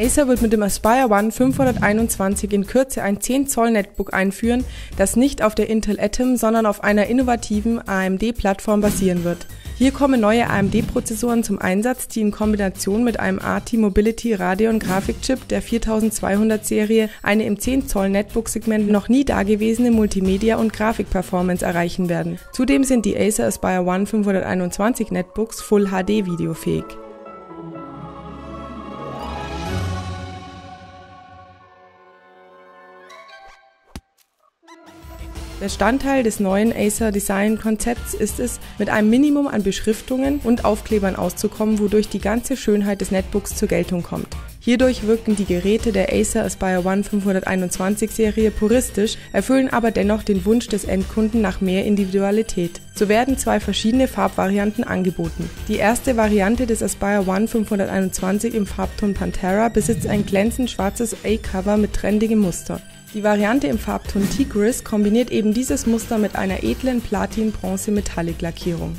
Acer wird mit dem Aspire One 521 in Kürze ein 10 Zoll Netbook einführen, das nicht auf der Intel Atom, sondern auf einer innovativen AMD-Plattform basieren wird. Hier kommen neue AMD-Prozessoren zum Einsatz, die in Kombination mit einem AT Mobility Radeon Grafikchip der 4200 Serie eine im 10 Zoll Netbook-Segment noch nie dagewesene Multimedia- und Grafikperformance erreichen werden. Zudem sind die Acer Aspire One 521 Netbooks Full HD videofähig. Bestandteil des neuen Acer Design Konzepts ist es, mit einem Minimum an Beschriftungen und Aufklebern auszukommen, wodurch die ganze Schönheit des Netbooks zur Geltung kommt. Hierdurch wirken die Geräte der Acer Aspire One 521 Serie puristisch, erfüllen aber dennoch den Wunsch des Endkunden nach mehr Individualität. So werden zwei verschiedene Farbvarianten angeboten. Die erste Variante des Aspire One 521 im Farbton Pantera besitzt ein glänzend schwarzes A-Cover mit trendigem Muster. Die Variante im Farbton Tigris kombiniert eben dieses Muster mit einer edlen Platin-Bronze-Metallic-Lackierung